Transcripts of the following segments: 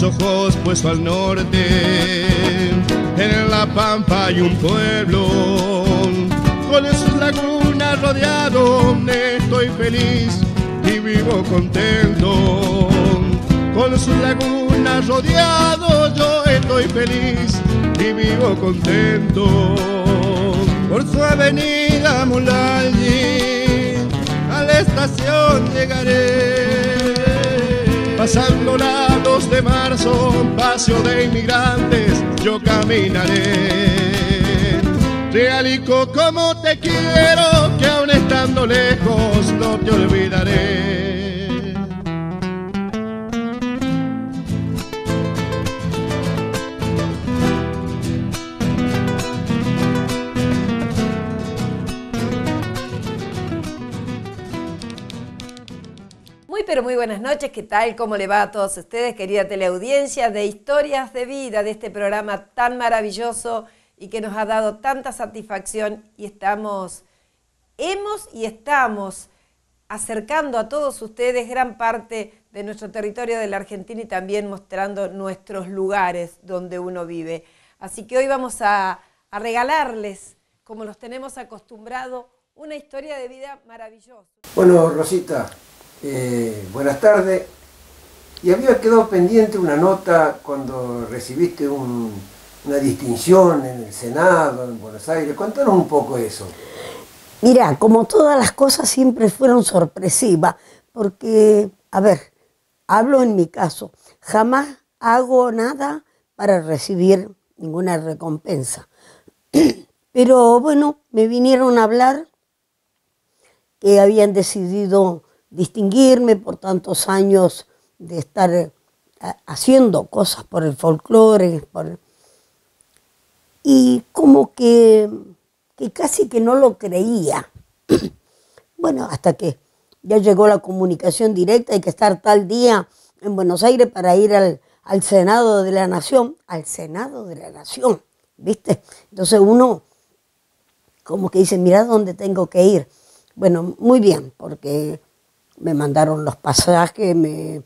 los ojos puestos al norte. En la pampa hay un pueblo, con sus lagunas rodeado, estoy feliz y vivo contento. Con sus lagunas rodeado, yo estoy feliz y vivo contento. Por su avenida Mulalli, a la estación llegaré. Pasando la 2 de marzo, paseo de inmigrantes, yo caminaré. Realico como te quiero, que aún estando lejos no te olvidaré. Pero muy buenas noches. ¿Qué tal? ¿Cómo le va a todos ustedes, querida teleaudiencia de Historias de Vida, de este programa tan maravilloso y que nos ha dado tanta satisfacción y estamos, hemos y estamos acercando a todos ustedes gran parte de nuestro territorio de la Argentina y también mostrando nuestros lugares donde uno vive. Así que hoy vamos a, a regalarles, como los tenemos acostumbrado, una historia de vida maravillosa. Bueno, Rosita, eh, buenas tardes. Y había quedado pendiente una nota cuando recibiste una distinción en el Senado, en Buenos Aires. Cuéntanos un poco eso. Mira, como todas las cosas siempre fueron sorpresivas, porque, a ver, hablo en mi caso, jamás hago nada para recibir ninguna recompensa. Pero bueno, me vinieron a hablar que habían decidido distinguirme por tantos años de estar eh, haciendo cosas por el folclore, y como que, que casi que no lo creía. bueno, hasta que ya llegó la comunicación directa, hay que estar tal día en Buenos Aires para ir al, al Senado de la Nación, al Senado de la Nación, ¿viste? Entonces uno como que dice, mira dónde tengo que ir. Bueno, muy bien, porque me mandaron los pasajes, me,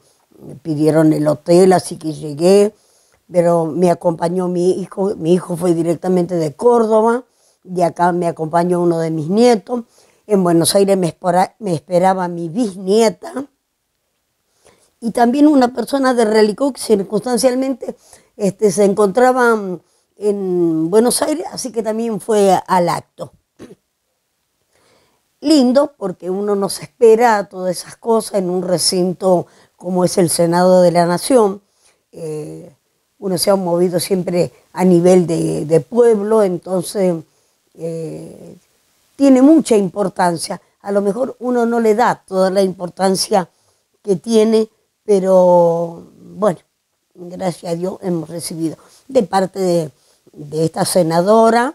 pidieron el hotel, así que llegué, pero me acompañó mi hijo, mi hijo fue directamente de Córdoba, de acá me acompañó uno de mis nietos, en Buenos Aires me, me esperaba mi bisnieta, y también una persona de Relicó que circunstancialmente este, se encontraba en Buenos Aires, así que también fue al acto lindo porque uno no se espera todas esas cosas en un recinto como es el Senado de la Nación. Eh, uno se ha movido siempre a nivel de, pueblo, entonces eh, tiene mucha importancia. A lo mejor uno no le da toda la importancia que tiene, pero bueno, gracias a Dios hemos recibido de parte de, de esta senadora,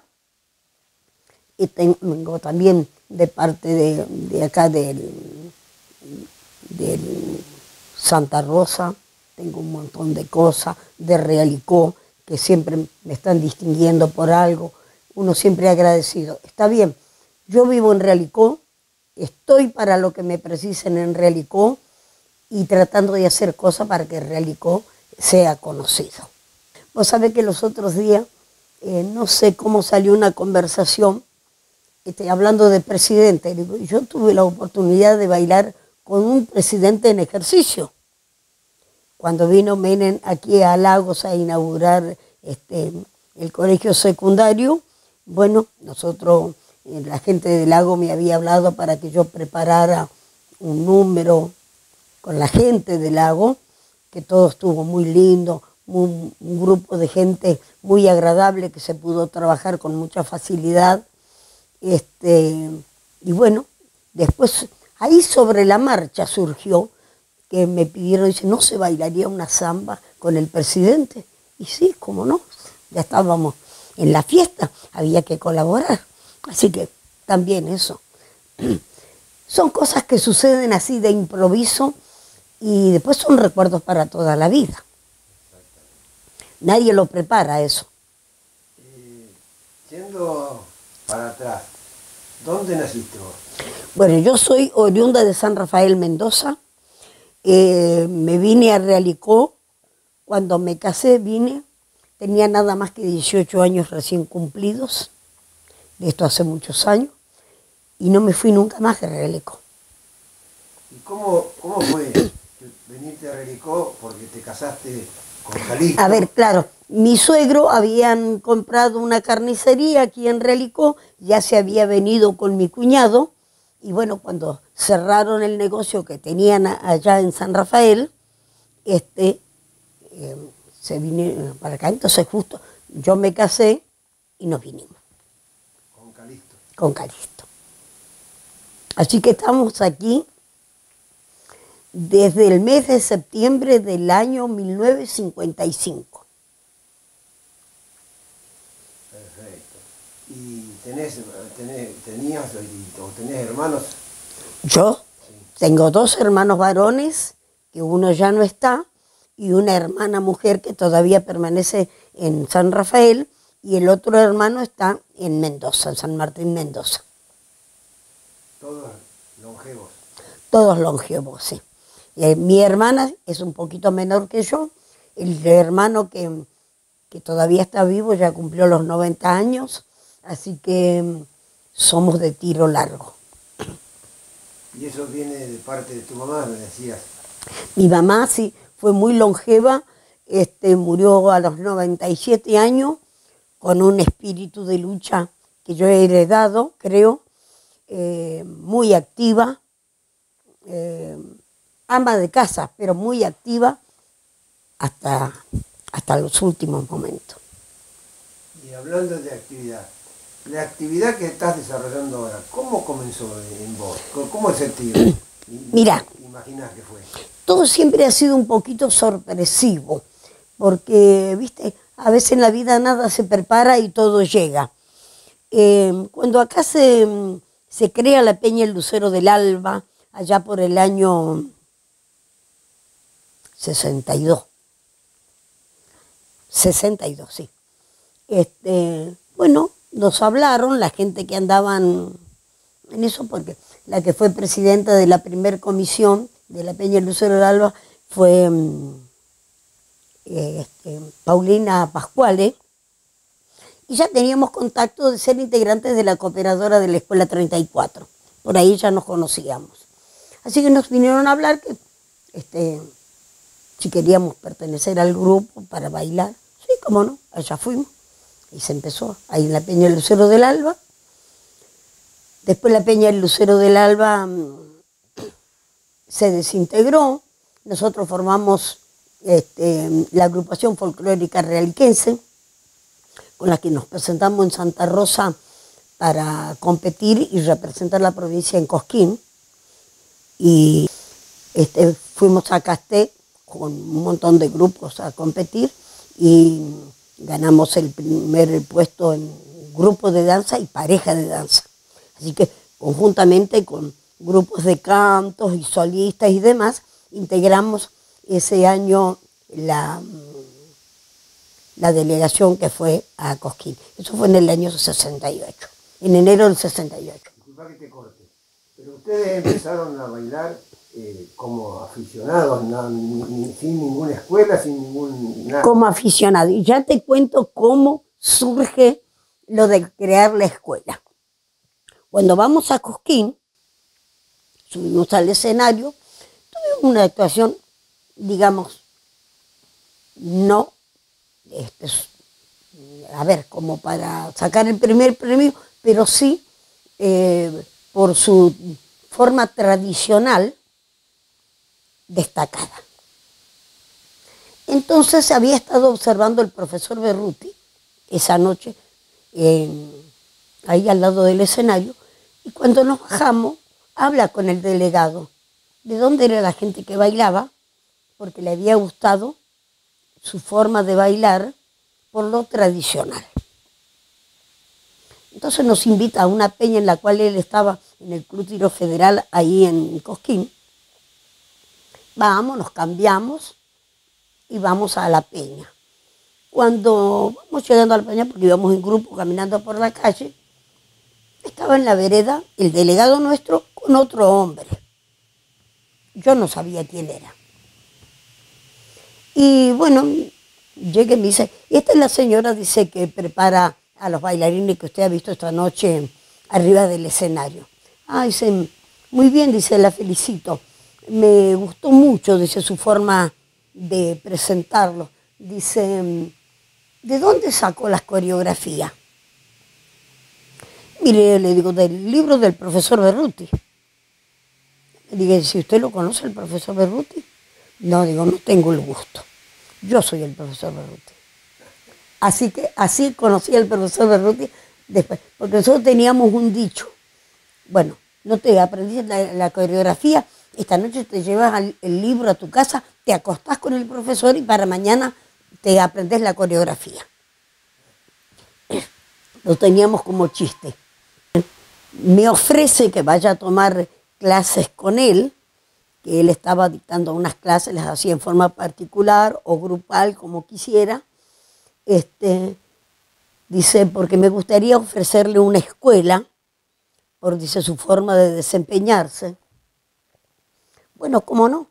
y tengo también de parte de, acá del, Santa Rosa, tengo un montón de cosas, de Realicó, que siempre me están distinguiendo por algo, uno siempre agradecido. Está bien, yo vivo en Realicó, estoy para lo que me precisen en Realicó y tratando de hacer cosas para que Realicó sea conocido. Vos sabés que los otros días, eh, no sé cómo salió una conversación este, hablando de presidente, yo tuve la oportunidad de bailar con un presidente en ejercicio. Cuando vino Menem aquí a Lagos a inaugurar este, el colegio secundario, bueno, nosotros, eh, la gente de Lago me había hablado para que yo preparara un número con la gente de Lago, que todo estuvo muy lindo, un grupo de gente muy agradable que se pudo trabajar con mucha facilidad este, y bueno, después ahí sobre la marcha surgió que me pidieron, dice, ¿no se bailaría una samba con el presidente? Y sí, cómo no, ya estábamos en la fiesta, había que colaborar. Así que también eso. Son cosas que suceden así de improviso y después son recuerdos para toda la vida. Nadie lo prepara eso. yendo para atrás, ¿Dónde naciste vos? Bueno, yo soy oriunda de San Rafael Mendoza. Eh, me vine a Realicó Cuando me casé vine, tenía nada más que 18 años recién cumplidos, de esto hace muchos años, y no me fui nunca más de Relicó. ¿Y cómo, cómo fue venirte a Relicó porque te casaste con? A ver, claro, mi suegro habían comprado una carnicería aquí en Relicó, ya se había venido con mi cuñado, y bueno, cuando cerraron el negocio que tenían allá en San Rafael, este, eh, se vinieron para acá. Entonces justo yo me casé y nos vinimos. Con Calixto. Con Calixto. Así que estamos aquí desde el mes de septiembre del año 1955. Perfecto. ¿Y tenés, tenés, tenías o tenés hermanos? Yo tengo dos hermanos varones, que uno ya no está, y una hermana mujer que todavía permanece en San Rafael, y el otro hermano está en Mendoza, en San Martín Mendoza. Todos longevos. Todos longevos, sí. Y, mi hermana es un poquito menor que yo, el hermano que, que todavía está vivo ya cumplió los 90 años, así que mm, somos de tiro largo. ¿Y eso viene de parte de tu mamá, me decías? Mi mamá sí fue muy longeva, este, murió a los 97 años con un espíritu de lucha que yo he heredado, creo, eh, muy activa, eh, ama de casa, pero muy activa hasta, hasta los últimos momentos. Y hablando de actividad, la actividad que estás desarrollando ahora, ¿cómo comenzó en vos? ¿Cómo se te Mira, imaginás que fue? Todo siempre ha sido un poquito sorpresivo, porque, viste, a veces en la vida nada se prepara y todo llega. Eh, cuando acá se, se crea la Peña El Lucero del Alba, allá por el año 62. 62, sí. Este, bueno, nos hablaron la gente que andaban en eso, porque la que fue presidenta de la primera comisión de la Peña Lucero del Alba fue mm, este, Paulina Pascuale, y ya teníamos contacto de ser integrantes de la cooperadora de la Escuela 34. Por ahí ya nos conocíamos. Así que nos vinieron a hablar que este, si queríamos pertenecer al grupo para bailar. Sí, cómo no, allá fuimos. Y se empezó ahí en la Peña del Lucero del Alba. Después la Peña del Lucero del Alba mm, se desintegró. Nosotros formamos este, la agrupación folclórica realiquense, con la que nos presentamos en Santa Rosa para competir y representar la provincia en Cosquín. Y este, fuimos a Casté con un montón de grupos a competir y ganamos el primer puesto en grupo de danza y pareja de danza. Así que conjuntamente con grupos de cantos y solistas y demás, integramos ese año la, la delegación que fue a Cosquín. Eso fue en el año 68, en enero del 68. Disculpa que te corte, pero ustedes empezaron a bailar eh, como aficionados, sin ninguna escuela, sin ningún... Nada. Como aficionado. Y ya te cuento cómo surge lo de crear la escuela. Cuando vamos a Cosquín, subimos al escenario, tuvimos una actuación, digamos, no, este, a ver, como para sacar el primer premio, pero sí eh, por su forma tradicional destacada. Entonces había estado observando el profesor Berruti esa noche, ahí al lado del escenario, y cuando nos bajamos, habla con el delegado de dónde era la gente que bailaba, porque le había gustado su forma de bailar por lo tradicional. Entonces nos invita a una peña en la cual él estaba en el Club Federal, ahí en Cosquín, vamos, nos cambiamos y vamos a la peña. Cuando vamos llegando a la peña, porque íbamos en grupo caminando por la calle, estaba en la vereda el delegado nuestro con otro hombre. Yo no sabía quién era. Y bueno, llegué y me dice, esta es la señora, dice, que prepara a los bailarines que usted ha visto esta noche arriba del escenario. Ah, dice, muy bien, dice, la felicito. Me gustó mucho, dice, su forma de presentarlo. Dice, ¿de dónde sacó las coreografías? Mire, le digo, del libro del profesor Berruti. Le dije, si usted lo conoce, el profesor Berruti. No, digo, no tengo el gusto. Yo soy el profesor Berruti. Así que así conocí al profesor Berruti después, porque nosotros teníamos un dicho. Bueno, no te aprendí la, coreografía, esta noche te llevas el libro a tu casa, te acostás con el profesor y para mañana te aprendes la coreografía. Lo teníamos como chiste. Me ofrece que vaya a tomar clases con él, que él estaba dictando unas clases, las hacía en forma particular o grupal, como quisiera. Este, dice, porque me gustaría ofrecerle una escuela, por dice su forma de desempeñarse. Bueno, ¿cómo no?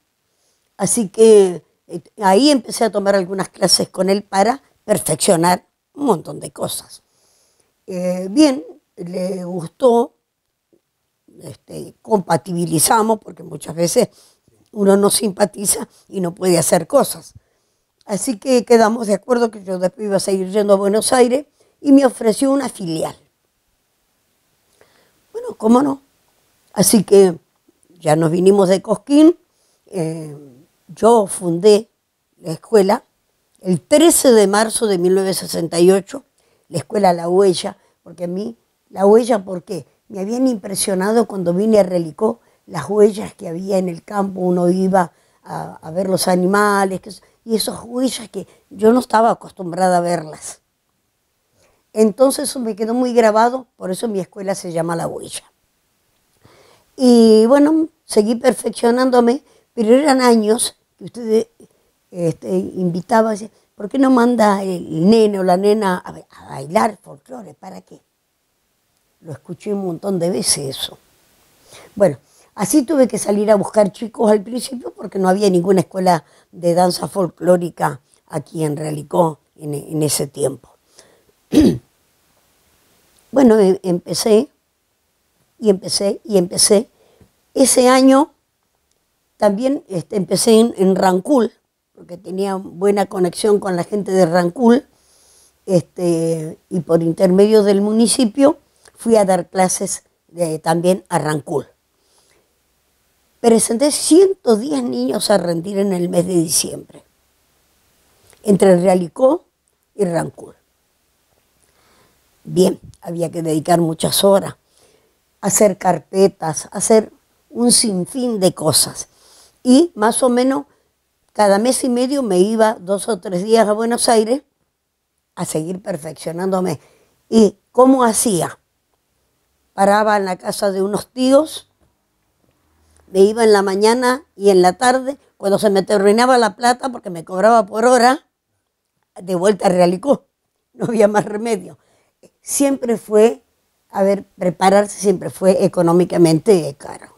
Así que eh, ahí empecé a tomar algunas clases con él para perfeccionar un montón de cosas. Eh, bien, le gustó, este, compatibilizamos, porque muchas veces uno no simpatiza y no puede hacer cosas. Así que quedamos de acuerdo que yo después iba a seguir yendo a Buenos Aires y me ofreció una filial. Bueno, ¿cómo no? Así que ya nos vinimos de Cosquín. Eh, yo fundé la escuela el 13 de marzo de 1968, la escuela La Huella, porque a mí, La Huella, ¿por qué? Me habían impresionado cuando vine a Relicó las huellas que había en el campo, uno iba a, ver los animales, y esas huellas que yo no estaba acostumbrada a verlas. Entonces eso me quedó muy grabado, por eso mi escuela se llama La Huella. Y bueno, seguí perfeccionándome pero eran años que usted este, invitaba, ¿por qué no manda el nene o la nena a, bailar folclore? ¿Para qué? Lo escuché un montón de veces eso. Bueno, así tuve que salir a buscar chicos al principio porque no había ninguna escuela de danza folclórica aquí en Realicó en, en ese tiempo. bueno, em, empecé y empecé y empecé. Ese año también este, empecé en, Rancul, porque tenía buena conexión con la gente de Rancul, este, y por intermedio del municipio fui a dar clases también a Rancul. Presenté 110 niños a rendir en el mes de diciembre, entre Realicó y Rancul. Bien, había que dedicar muchas horas, hacer carpetas, hacer un sinfín de cosas y más o menos cada mes y medio me iba dos o tres días a Buenos Aires a seguir perfeccionándome. ¿Y cómo hacía? Paraba en la casa de unos tíos, me iba en la mañana y en la tarde, cuando se me terminaba la plata, porque me cobraba por hora, de vuelta a Realicó. No había más remedio. Siempre fue, a ver, prepararse siempre fue económicamente caro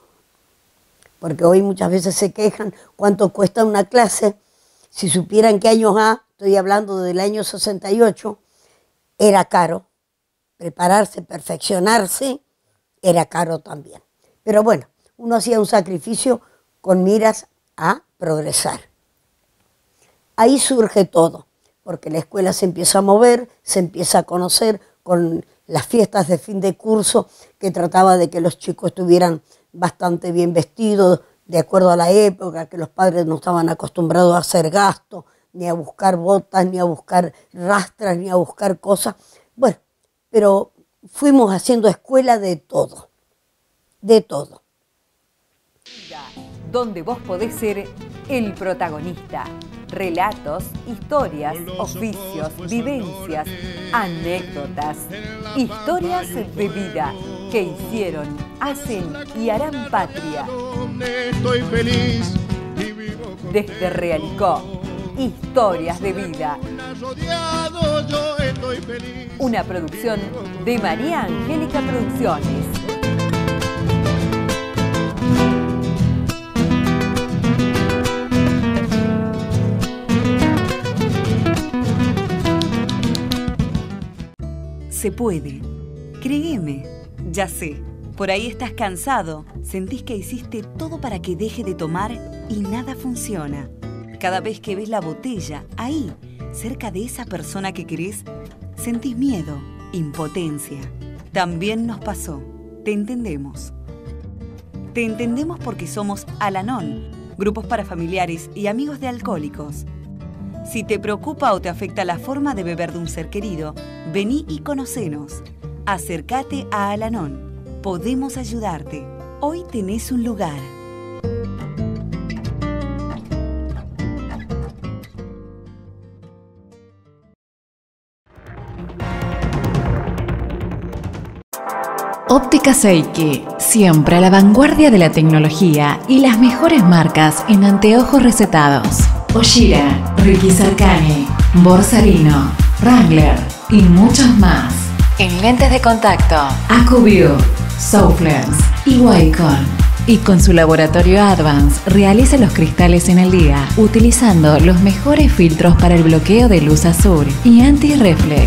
porque hoy muchas veces se quejan cuánto cuesta una clase. Si supieran qué años ha, estoy hablando del año 68, era caro. Prepararse, perfeccionarse, era caro también. Pero bueno, uno hacía un sacrificio con miras a progresar. Ahí surge todo, porque la escuela se empieza a mover, se empieza a conocer con las fiestas de fin de curso que trataba de que los chicos tuvieran bastante bien vestido, de acuerdo a la época, que los padres no estaban acostumbrados a hacer gasto, ni a buscar botas, ni a buscar rastras, ni a buscar cosas. Bueno, pero fuimos haciendo escuela de todo, de todo. Donde vos podés ser el protagonista. Relatos, historias, oficios, vivencias, anécdotas, historias de vida que hicieron, hacen y harán patria. Estoy feliz desde Realicó. Historias de vida. Una producción de María Angélica Producciones. Se puede. Créeme ya sé. Por ahí estás cansado, sentís que hiciste todo para que deje de tomar y nada funciona. Cada vez que ves la botella ahí, cerca de esa persona que querés, sentís miedo, impotencia. También nos pasó. Te entendemos. Te entendemos porque somos Alanón, grupos para familiares y amigos de alcohólicos. Si te preocupa o te afecta la forma de beber de un ser querido, vení y conocenos. Acércate a Alanón podemos ayudarte. Hoy tenés un lugar. Óptica Seiki, siempre a la vanguardia de la tecnología y las mejores marcas en anteojos recetados. Oshira, Ricky Sarkani, Borsalino, Wrangler y muchos más. En lentes de contacto, Acuview, Souflens y Wacom. Y con su laboratorio Advance realiza los cristales en el día utilizando los mejores filtros para el bloqueo de luz azul y anti-reflex.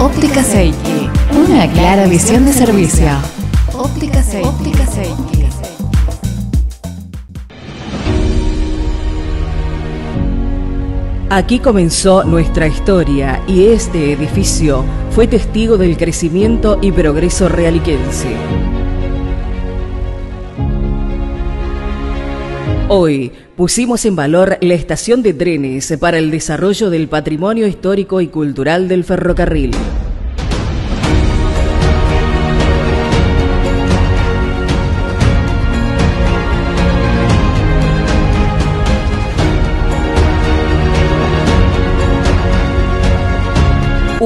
Óptica Seiki, una clara visión de servicio. Óptica Seiki. Óptica Seiki. Aquí comenzó nuestra historia y este edificio fue testigo del crecimiento y progreso realiquense. Hoy pusimos en valor la estación de trenes para el desarrollo del patrimonio histórico y cultural del ferrocarril.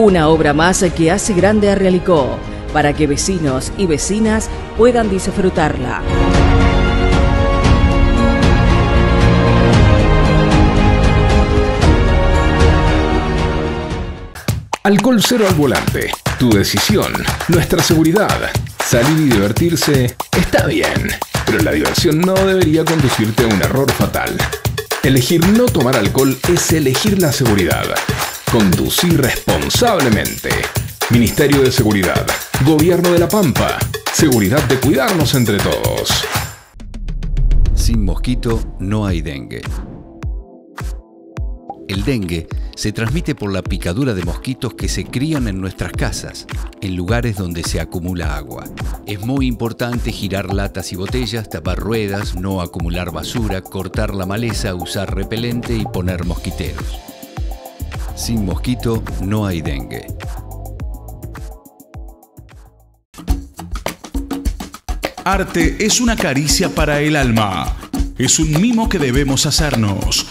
Una obra más que hace grande a Realicó, para que vecinos y vecinas puedan disfrutarla. Alcohol cero al volante. Tu decisión, nuestra seguridad. Salir y divertirse está bien, pero la diversión no debería conducirte a un error fatal. Elegir no tomar alcohol es elegir la seguridad. Conducir responsablemente. Ministerio de Seguridad. Gobierno de la Pampa. Seguridad de cuidarnos entre todos. Sin mosquito no hay dengue. El dengue se transmite por la picadura de mosquitos que se crían en nuestras casas, en lugares donde se acumula agua. Es muy importante girar latas y botellas, tapar ruedas, no acumular basura, cortar la maleza, usar repelente y poner mosquiteros. Sin mosquito no hay dengue. Arte es una caricia para el alma. Es un mimo que debemos hacernos.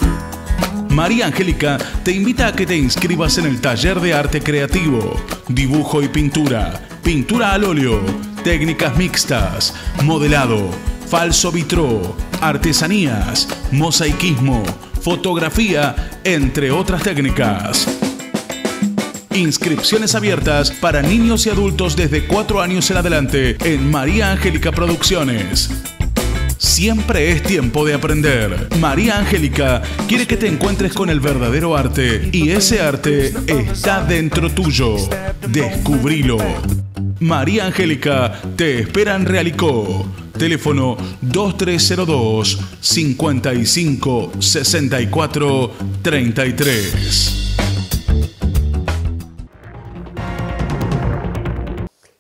María Angélica te invita a que te inscribas en el taller de arte creativo, dibujo y pintura, pintura al óleo, técnicas mixtas, modelado, falso vitró, artesanías, mosaicismo, fotografía, entre otras técnicas. Inscripciones abiertas para niños y adultos desde 4 años en adelante en María Angélica Producciones. Siempre es tiempo de aprender. María Angélica quiere que te encuentres con el verdadero arte y ese arte está dentro tuyo. Descubrilo. María Angélica te espera en Realicó. Teléfono 2302 55 64 33.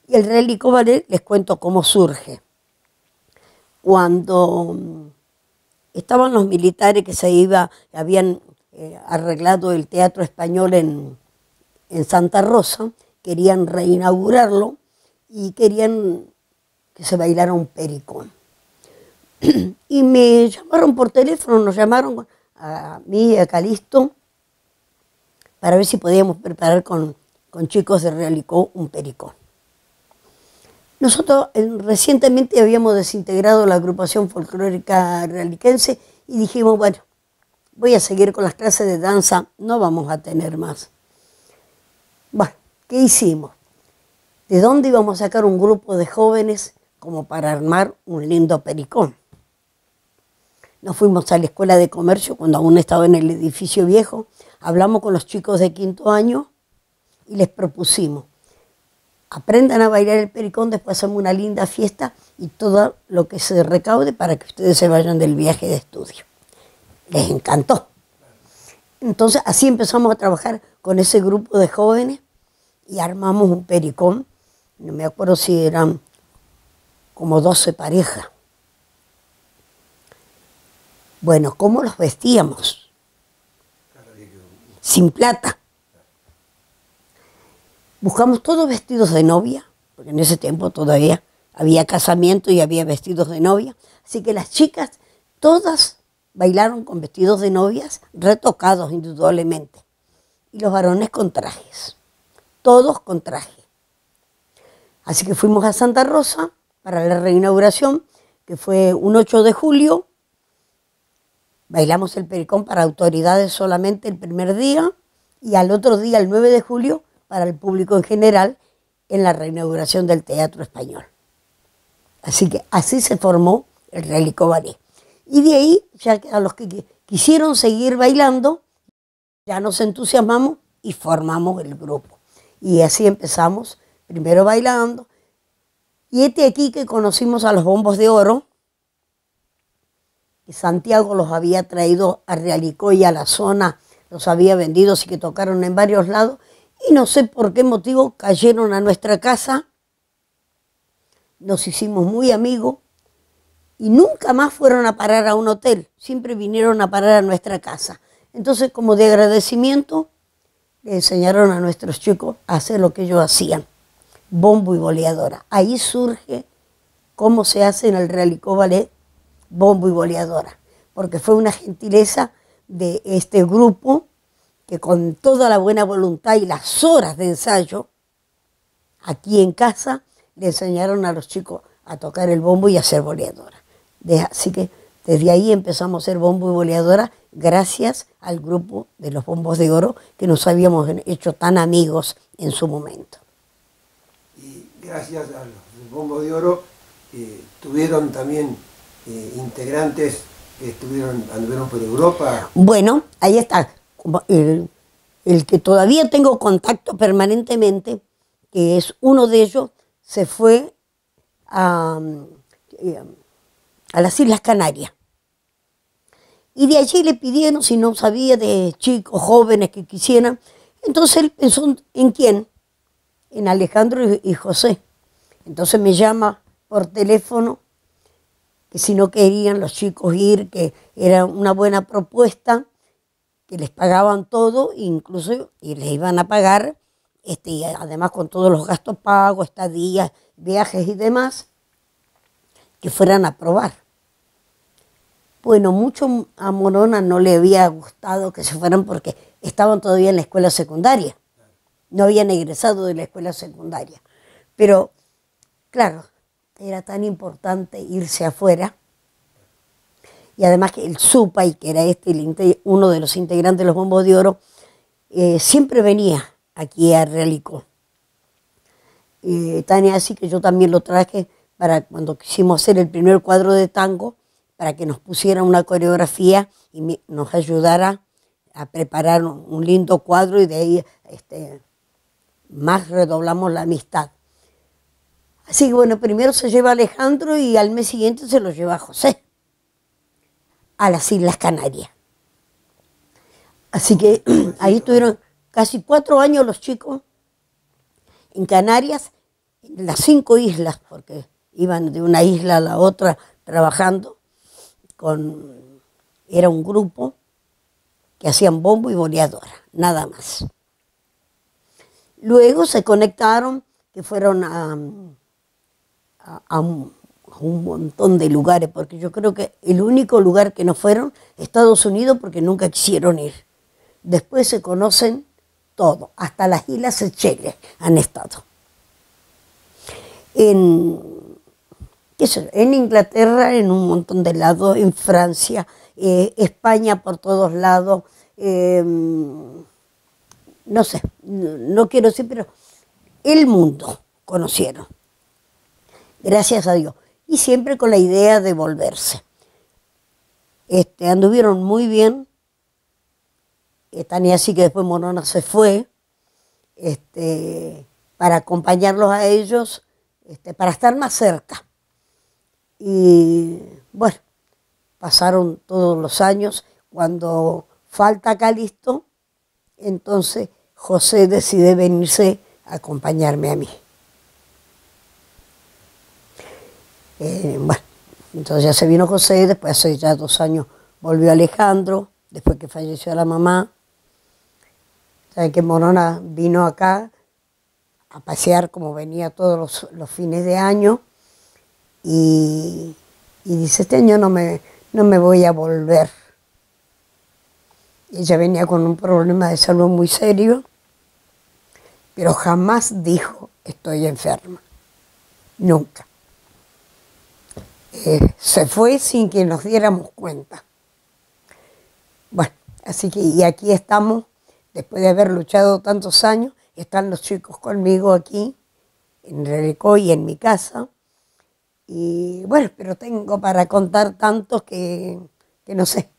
Y el Relicó Ballet les cuento cómo surge. Cuando mm, estaban los militares que se iba, habían eh, arreglado el teatro español en, en Santa Rosa, querían reinaugurarlo y querían que se bailara un pericón. y me llamaron por teléfono, nos llamaron a mí y a Calisto para ver si podíamos preparar con, con chicos de Realicó un pericón. Nosotros recientemente habíamos desintegrado la agrupación folclórica realiquense y dijimos, bueno, voy a seguir con las clases de danza, no vamos a tener más. Bueno, ¿qué hicimos? ¿De dónde íbamos a sacar un grupo de jóvenes como para armar un lindo pericón? Nos fuimos a la escuela de comercio cuando aún estaba en el edificio viejo, hablamos con los chicos de quinto año y les propusimos, aprendan a bailar el pericón, después hacemos una linda fiesta y todo lo que se recaude para que ustedes se vayan del viaje de estudio. Les encantó. Entonces así empezamos a trabajar con ese grupo de jóvenes y armamos un pericón. No me acuerdo si eran como 12 parejas. Bueno, ¿cómo los vestíamos? Sin plata. Buscamos todos vestidos de novia, porque en ese tiempo todavía había casamiento y había vestidos de novia. Así que las chicas todas bailaron con vestidos de novias, retocados indudablemente. Y los varones con trajes, todos con traje. Así que fuimos a Santa Rosa para la reinauguración, que fue un 8 de julio. Bailamos el pericón para autoridades solamente el primer día y al otro día, el 9 de julio, para el público en general en la reinauguración del Teatro Español. Así que así se formó el Relico Ballet. Y de ahí, ya a los que quisieron seguir bailando, ya nos entusiasmamos y formamos el grupo. Y así empezamos, primero bailando. Y este aquí que conocimos a los bombos de oro, que Santiago los había traído a Realicó y a la zona, los había vendido, así que tocaron en varios lados. Y no sé por qué motivo cayeron a nuestra casa. Nos hicimos muy amigos y nunca más fueron a parar a un hotel, siempre vinieron a parar a nuestra casa. Entonces, como de agradecimiento, le enseñaron a nuestros chicos a hacer lo que ellos hacían, bombo y boleadora. Ahí surge cómo se hace en el Realicó Ballet bombo y boleadora, porque fue una gentileza de este grupo que con toda la buena voluntad y las horas de ensayo, aquí en casa, le enseñaron a los chicos a tocar el bombo y a hacer boleadora así que desde ahí empezamos a ser bombo y boleadora gracias al grupo de los bombos de oro que nos habíamos hecho tan amigos en su momento. Gracias a los bombos de oro tuvieron también eh, integrantes que estuvieron, anduvieron por Europa. Bueno, ahí está. El, el que todavía tengo contacto permanentemente, que es uno de ellos, se fue a... Eh, a las Islas Canarias. Y de allí le pidieron si no sabía de chicos jóvenes que quisieran. Entonces él pensó en quién, en Alejandro y José. Entonces me llama por teléfono que si no querían los chicos ir, que era una buena propuesta, que les pagaban todo, incluso y les iban a pagar, este, además con todos los gastos pagos, estadías, viajes y demás que fueran a probar. Bueno, mucho a Morona no le había gustado que se fueran porque estaban todavía en la escuela secundaria. No habían egresado de la escuela secundaria. Pero, claro, era tan importante irse afuera. Y además que el y que era este uno de los integrantes de los Bombos de Oro, eh, siempre venía aquí a Realicó. Eh, Tania, así que yo también lo traje para cuando quisimos hacer el primer cuadro de tango, para que nos pusiera una coreografía y nos ayudara a preparar un, lindo cuadro y de ahí este, más redoblamos la amistad. Así que bueno, primero se lleva a Alejandro y al mes siguiente se lo lleva a José a las Islas Canarias. Así que ahí estuvieron casi cuatro años los chicos en Canarias, en las cinco islas, porque iban de una isla a la otra trabajando con era un grupo que hacían bombo y boleadora, nada más. Luego se conectaron, que fueron a, un, montón de lugares, porque yo creo que el único lugar que no fueron, Estados Unidos, porque nunca quisieron ir. Después se conocen todo, hasta las Islas Seychelles han estado. En, Inglaterra, en un montón de lados, en Francia, eh, España por todos lados, em, no sé, no, quiero decir, pero el mundo conocieron, gracias a Dios, y siempre con la idea de volverse. Este, anduvieron muy bien, tan y así que después Morona se fue, este, para acompañarlos a ellos, este, para estar más cerca. Y bueno, pasaron todos los años, cuando falta Calisto, entonces José decide venirse a acompañarme a mí. Eh, bueno, entonces ya se vino José, después hace ya dos años volvió Alejandro, después que falleció la mamá. Saben que Morona vino acá a pasear como venía todos los, fines de año y, dice, este año no me, no me voy a volver. Ella venía con un problema de salud muy serio, pero jamás dijo estoy enferma. Nunca. Eh, se fue sin que nos diéramos cuenta. Bueno, así que y aquí estamos, después de haber luchado tantos años, están los chicos conmigo aquí, en Relecó y en mi casa. Y bueno, pero tengo para contar tantos que, que no sé.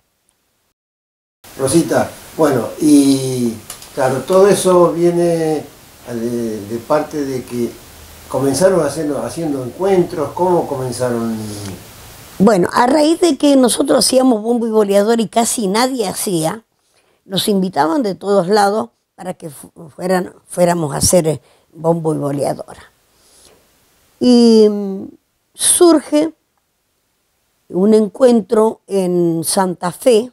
Rosita, bueno, y claro, todo eso viene de, parte de que comenzaron haciendo, haciendo encuentros, ¿cómo comenzaron? Bueno, a raíz de que nosotros hacíamos bombo y boleador y casi nadie hacía, nos invitaban de todos lados para que fueran, fuéramos a hacer eh, bombo y boleadora. Y mm, surge un encuentro en Santa Fe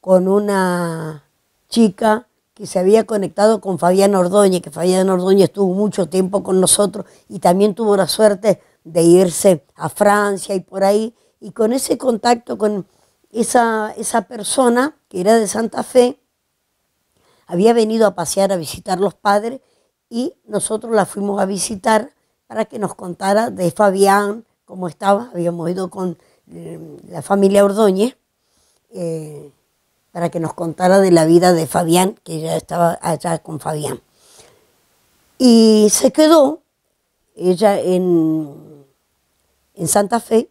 con una chica que se había conectado con Fabián Ordóñez, que Fabián Ordóñez estuvo mucho tiempo con nosotros y también tuvo la suerte de irse a Francia y por ahí, y con ese contacto con esa, esa persona que era de Santa Fe, había venido a pasear a visitar los padres y nosotros la fuimos a visitar para que nos contara de Fabián, cómo estaba, habíamos ido con eh, la familia Ordóñez. Eh, para que nos contara de la vida de Fabián, que ya estaba allá con Fabián. Y se quedó ella en, en Santa Fe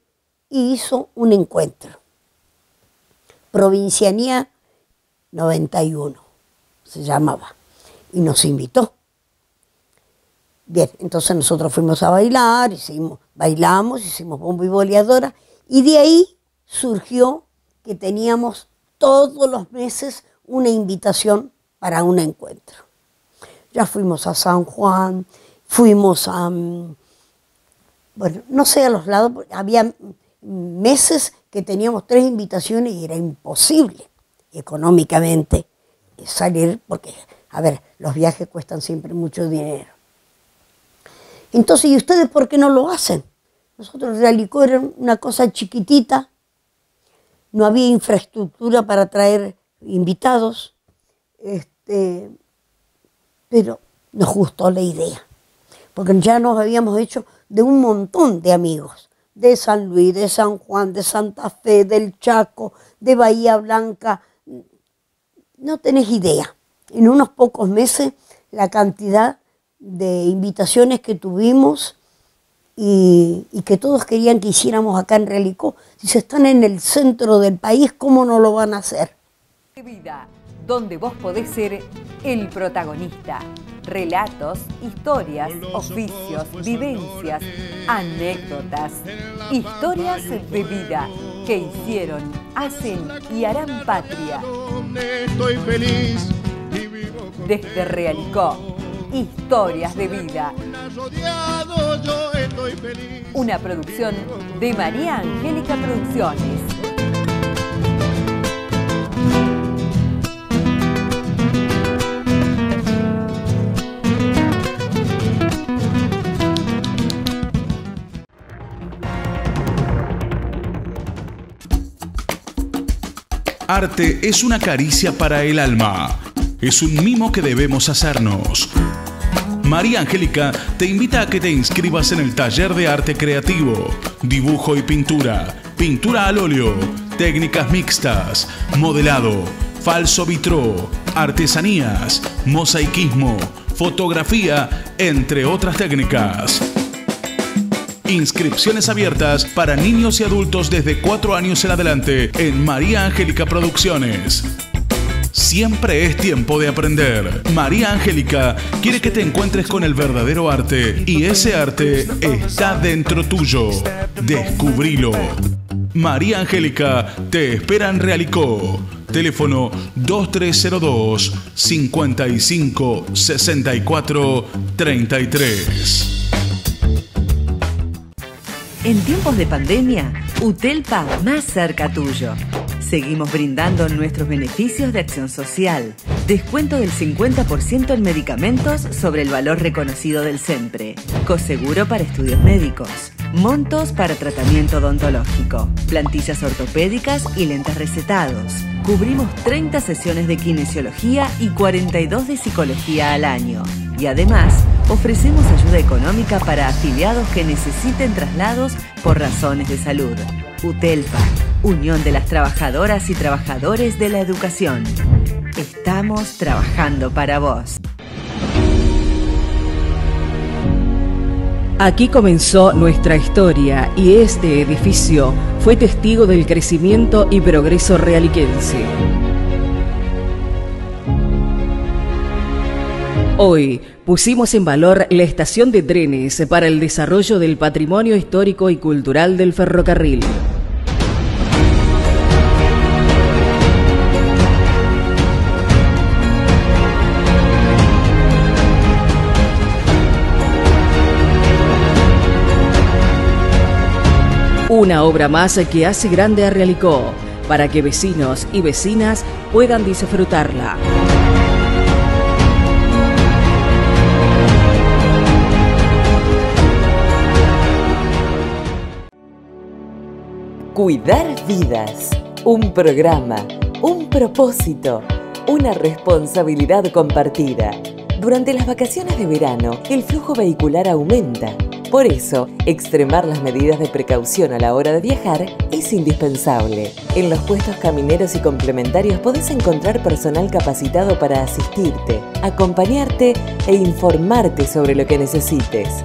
y hizo un encuentro. Provincianía 91 se llamaba y nos invitó. Bien, entonces nosotros fuimos a bailar, hicimos, bailamos, hicimos bombo y boleadora y de ahí surgió que teníamos todos los meses una invitación para un encuentro. Ya fuimos a San Juan, fuimos a, mm, bueno, no sé a los lados, había meses que teníamos tres invitaciones y era imposible económicamente salir porque, a ver, los viajes cuestan siempre mucho dinero. Entonces, ¿y ustedes por qué no lo hacen? Nosotros Realicó era una cosa chiquitita, no había infraestructura para traer invitados, este, pero nos gustó la idea, porque ya nos habíamos hecho de un montón de amigos, de San Luis, de San Juan, de Santa Fe, del Chaco, de Bahía Blanca, no tenés idea. En unos pocos meses la cantidad de invitaciones que tuvimos y, que todos querían que hiciéramos acá en Relicó. Si se están en el centro del país, ¿cómo no lo van a hacer? Vida, donde vos podés ser el protagonista. Relatos, historias, oficios, vivencias, anécdotas, historias de vida que hicieron, hacen y harán patria. Desde Realicó Historias de Vida. Una producción de María Angélica Producciones. Arte es una caricia para el alma es un mimo que debemos hacernos. María Angélica te invita a que te inscribas en el taller de arte creativo, dibujo y pintura, pintura al óleo, técnicas mixtas, modelado, falso vitró, artesanías, mosaicismo, fotografía, entre otras técnicas. Inscripciones abiertas para niños y adultos desde 4 años en adelante en María Angélica Producciones Siempre es tiempo de aprender. María Angélica quiere que te encuentres con el verdadero arte y ese arte está dentro tuyo. Descubrilo. María Angélica te espera en Realicó. Teléfono 2302 55 64 33. En tiempos de pandemia, Utelpa más cerca tuyo. Seguimos brindando nuestros beneficios de acción social. Descuento del 50% en medicamentos sobre el valor reconocido del SEMPRE. Coseguro para estudios médicos. Montos para tratamiento odontológico. Plantillas ortopédicas y lentes recetados. Cubrimos 30 sesiones de kinesiología y 42 de psicología al año. Y además, ofrecemos ayuda económica para afiliados que necesiten traslados por razones de salud. UTELPA, Unión de las Trabajadoras y Trabajadores de la Educación. Estamos trabajando para vos. Aquí comenzó nuestra historia y este edificio fue testigo del crecimiento y progreso realiquense. Hoy pusimos en valor la estación de trenes para el desarrollo del patrimonio histórico y cultural del ferrocarril. Una obra más que hace grande a Realicó, para que vecinos y vecinas puedan disfrutarla. Cuidar vidas. Un programa, un propósito, una responsabilidad compartida. Durante las vacaciones de verano, el flujo vehicular aumenta. Por eso, extremar las medidas de precaución a la hora de viajar es indispensable. En los puestos camineros y complementarios podés encontrar personal capacitado para asistirte, acompañarte e informarte sobre lo que necesites.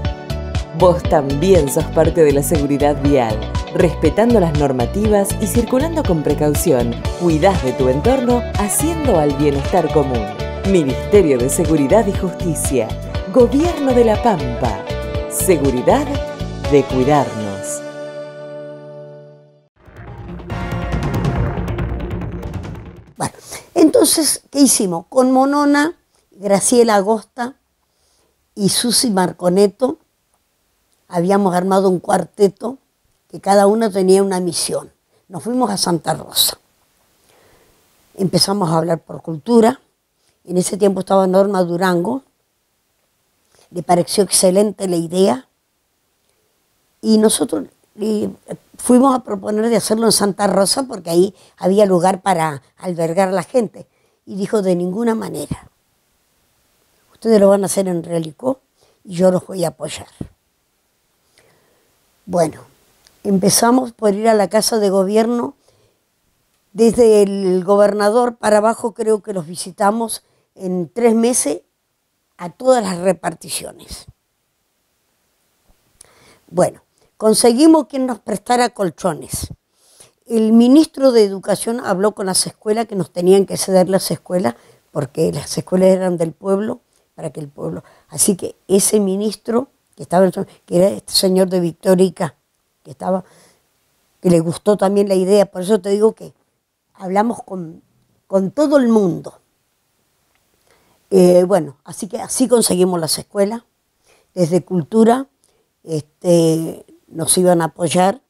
Vos también sos parte de la seguridad vial. Respetando las normativas y circulando con precaución, cuidás de tu entorno haciendo al bienestar común. Ministerio de Seguridad y Justicia. Gobierno de la Pampa. Seguridad de cuidarnos. Bueno, entonces, ¿qué hicimos? Con Monona, Graciela Agosta y Susi Marconeto habíamos armado un cuarteto que cada uno tenía una misión. Nos fuimos a Santa Rosa. Empezamos a hablar por cultura. En ese tiempo estaba Norma Durango. Le pareció excelente la idea. Y nosotros fuimos a proponer de hacerlo en Santa Rosa porque ahí había lugar para albergar la gente. Y dijo, de ninguna manera. Ustedes lo van a hacer en Realicó y yo los voy a apoyar. Bueno, empezamos por ir a la casa de gobierno. Desde el gobernador para abajo creo que los visitamos en tres meses a todas las reparticiones. Bueno, conseguimos que nos prestara colchones. El ministro de Educación habló con las escuelas que nos tenían que ceder las escuelas porque las escuelas eran del pueblo para que el pueblo. Así que ese ministro que estaba que era este señor de Victorica, que estaba, que le gustó también la idea, por eso te digo que hablamos con, con todo el mundo. Eh, bueno, así que así conseguimos las escuelas, desde cultura este, nos iban a apoyar,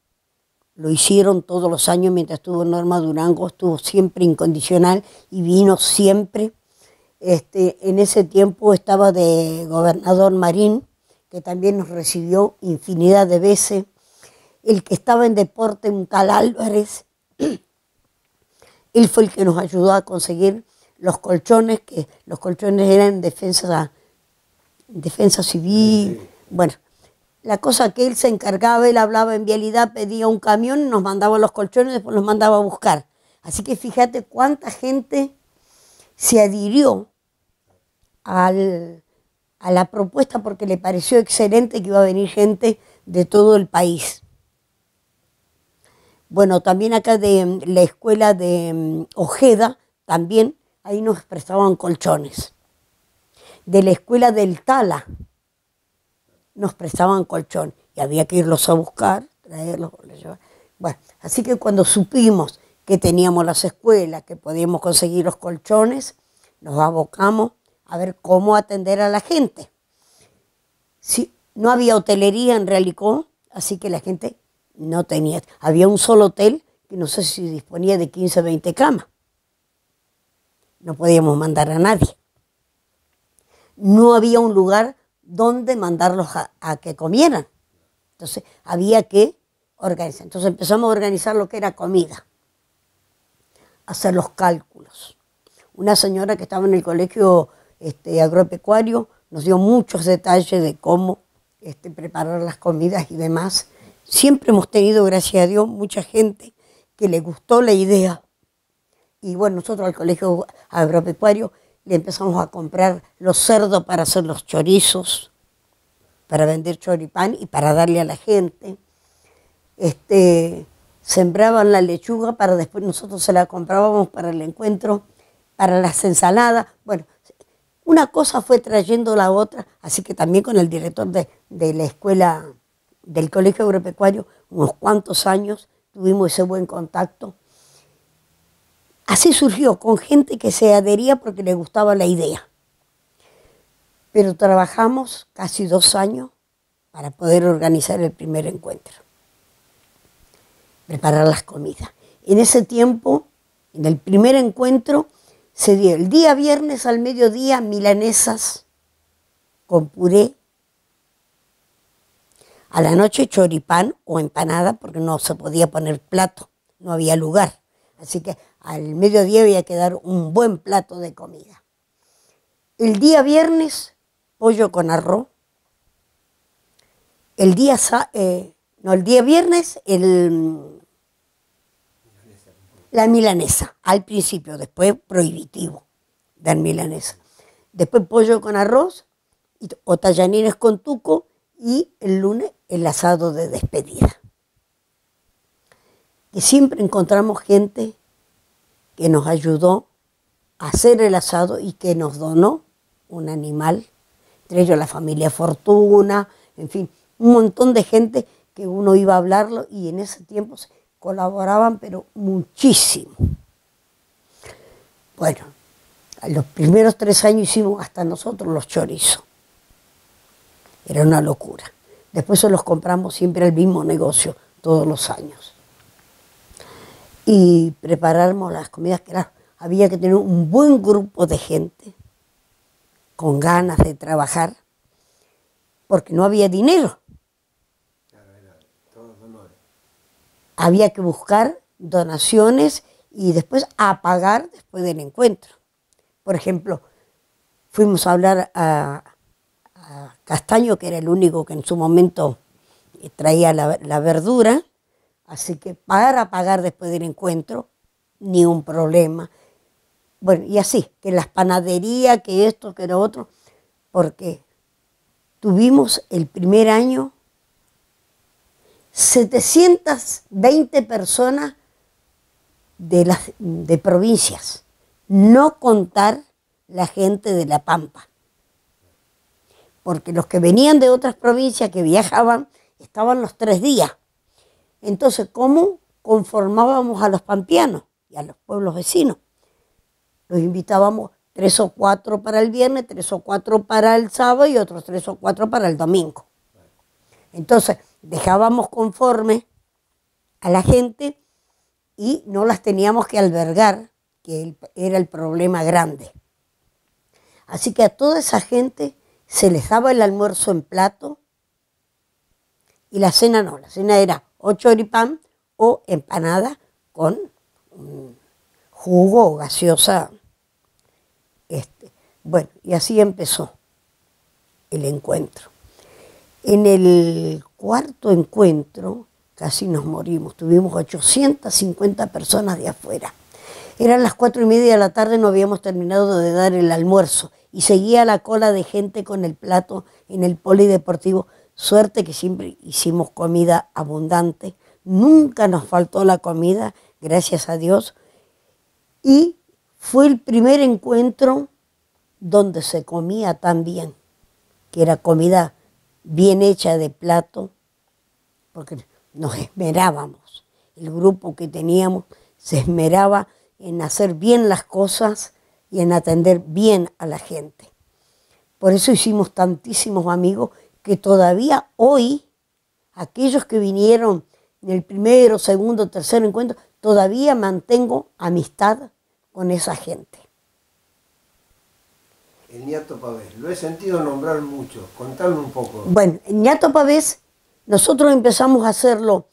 lo hicieron todos los años mientras estuvo Norma Durango, estuvo siempre incondicional y vino siempre. Este, en ese tiempo estaba de gobernador Marín, que también nos recibió infinidad de veces. El que estaba en deporte, un tal Álvarez, él fue el que nos ayudó a conseguir los colchones, que los colchones eran defensa, defensa civil. Bueno, la cosa que él se encargaba, él hablaba en vialidad, pedía un camión, nos mandaba los colchones, después los mandaba a buscar. Así que fíjate cuánta gente se adhirió al, a la propuesta porque le pareció excelente que iba a venir gente de todo el país. Bueno, también acá de la escuela de mm, Ojeda, también ahí nos prestaban colchones. De la escuela del Tala nos prestaban colchón y había que irlos a buscar, traerlos. Bueno, así que cuando supimos que teníamos las escuelas, que podíamos conseguir los colchones, nos abocamos a ver cómo atender a la gente. No había hotelería en Realicó, así que la gente no tenía. Había un solo hotel que no sé si disponía de 15 o 20 camas. No podíamos mandar a nadie. No había un lugar donde mandarlos a, que comieran. Entonces había que organizar. Entonces empezamos a organizar lo que era comida, hacer los cálculos. Una señora que estaba en el colegio este, agropecuario nos dio muchos detalles de cómo este, preparar las comidas y demás. Siempre hemos tenido, gracias a Dios, mucha gente que le gustó la idea. Y bueno, nosotros al colegio agropecuario le empezamos a comprar los cerdos para hacer los chorizos, para vender choripán y para darle a la gente. Este, sembraban la lechuga para después nosotros se la comprábamos para el encuentro, para las ensaladas. Bueno, una cosa fue trayendo la otra, así que también con el director de, de la escuela del Colegio Agropecuario, unos cuantos años, tuvimos ese buen contacto. Así surgió, con gente que se adhería porque le gustaba la idea. Pero trabajamos casi dos años para poder organizar el primer encuentro, preparar las comidas. En ese tiempo, en el primer encuentro, se dio el día viernes al mediodía milanesas con puré, a la noche choripán o empanada porque no se podía poner plato, no había lugar. Así que al mediodía había que dar un buen plato de comida. El día viernes, pollo con arroz. El día, eh, no, el día viernes, el, la milanesa, al principio, después prohibitivo, dar milanesa. Después pollo con arroz o tallanines con tuco y el lunes el asado de despedida. Que siempre encontramos gente que nos ayudó a hacer el asado y que nos donó un animal, entre ellos la familia Fortuna, en fin, un montón de gente que uno iba a hablarlo y en ese tiempo colaboraban, pero muchísimo. Bueno, los primeros tres años hicimos hasta nosotros los chorizos. Era una locura. Después se los compramos siempre al mismo negocio, todos los años. Y preparamos las comidas que era, había que tener un buen grupo de gente con ganas de trabajar, porque no había dinero. había que buscar donaciones y después a pagar después del encuentro. Por ejemplo, fuimos a hablar a, Castaño, que era el único que en su momento traía la, la, verdura, así que para pagar después del encuentro, ni un problema. Bueno, y así, que las panaderías, que esto, que lo otro, porque tuvimos el primer año 720 personas de, las, de provincias, no contar la gente de La Pampa. Porque los que venían de otras provincias, que viajaban, estaban los tres días. Entonces, ¿cómo conformábamos a los pampianos y a los pueblos vecinos? Los invitábamos tres o cuatro para el viernes, tres o cuatro para el sábado y otros tres o cuatro para el domingo. Entonces, dejábamos conforme a la gente y no las teníamos que albergar, que era el problema grande. Así que a toda esa gente se les daba el almuerzo en plato y la cena no, la cena era o choripán o empanada con jugo o gaseosa. Este. Bueno, y así empezó el encuentro. En el cuarto encuentro casi nos morimos, tuvimos 850 personas de afuera. Eran las cuatro y media de la tarde, no habíamos terminado de dar el almuerzo y seguía la cola de gente con el plato en el polideportivo. Suerte que siempre hicimos comida abundante, nunca nos faltó la comida, gracias a Dios. Y fue el primer encuentro donde se comía tan bien, que era comida bien hecha de plato, porque nos esmerábamos. El grupo que teníamos se esmeraba en hacer bien las cosas y en atender bien a la gente. Por eso hicimos tantísimos amigos que todavía hoy, aquellos que vinieron en el primero, segundo, tercer encuentro, todavía mantengo amistad con esa gente. El ñato Pavés, lo he sentido nombrar mucho, contame un poco. Bueno, el ñato Pavés, nosotros empezamos a hacerlo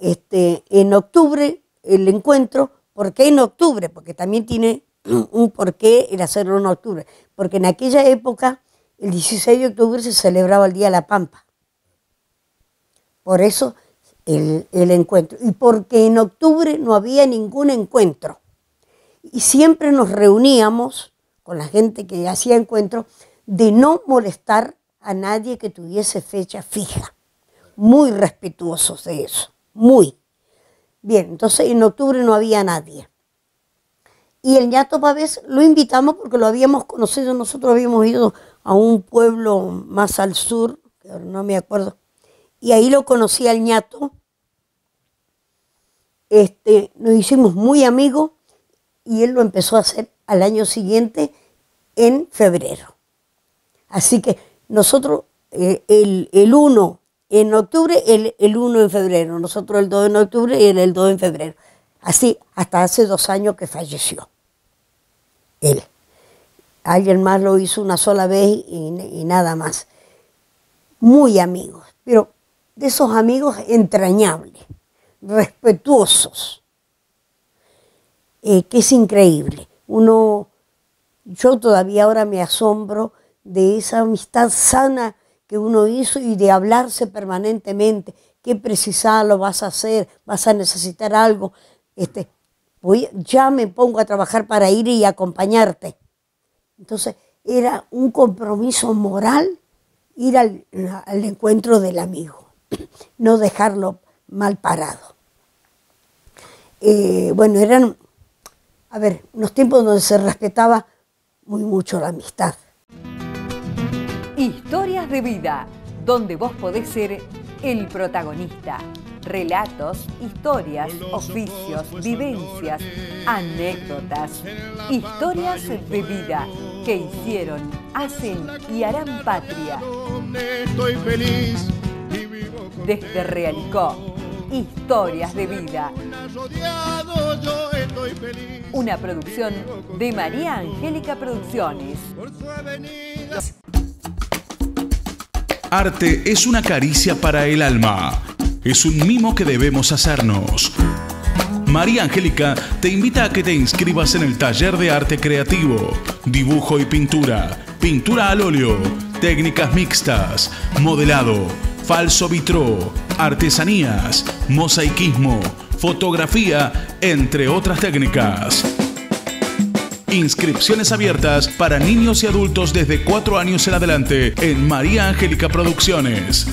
este, en octubre, el encuentro, ¿por qué en octubre? Porque también tiene un porqué el hacerlo en octubre, porque en aquella época, el 16 de octubre se celebraba el Día de la Pampa. Por eso el, encuentro. Y porque en octubre no había ningún encuentro. Y siempre nos reuníamos con la gente que hacía encuentro de no molestar a nadie que tuviese fecha fija. Muy respetuosos de eso, muy. Bien, entonces en octubre no había nadie. Y el ñato Pavés lo invitamos porque lo habíamos conocido, nosotros habíamos ido a un pueblo más al sur, que no me acuerdo, y ahí lo conocí al ñato. Este, nos hicimos muy amigos y él lo empezó a hacer al año siguiente en febrero. Así que nosotros eh, el, 1 en octubre, el, el 1 en febrero, nosotros el 2 en octubre y el 2 en febrero. Así hasta hace dos años que falleció. Él. Alguien más lo hizo una sola vez y, nada más. Muy amigos, pero de esos amigos entrañables, respetuosos eh, que es increíble. Uno, yo todavía ahora me asombro de esa amistad sana que uno hizo y de hablarse permanentemente. ¿Qué precisas lo vas a hacer? ¿Vas a necesitar algo? Este, voy, ya me pongo a trabajar para ir y acompañarte. Entonces, era un compromiso moral ir al, encuentro del amigo, no dejarlo mal parado. Eh, bueno, eran a ver, unos tiempos donde se respetaba muy mucho la amistad. Historias de vida, donde vos podés ser el protagonista. Relatos, historias, oficios, vivencias, anécdotas, historias de vida que hicieron, hacen y harán patria. Desde Realicó, historias de vida. Una producción de María Angélica Producciones. Arte es una caricia para el alma. Es un mimo que debemos hacernos. María Angélica te invita a que te inscribas en el taller de arte creativo, dibujo y pintura, pintura al óleo, técnicas mixtas, modelado, falso vitró, artesanías, mosaicismo, fotografía, entre otras técnicas. Inscripciones abiertas para niños y adultos desde 4 años en adelante en María Angélica Producciones.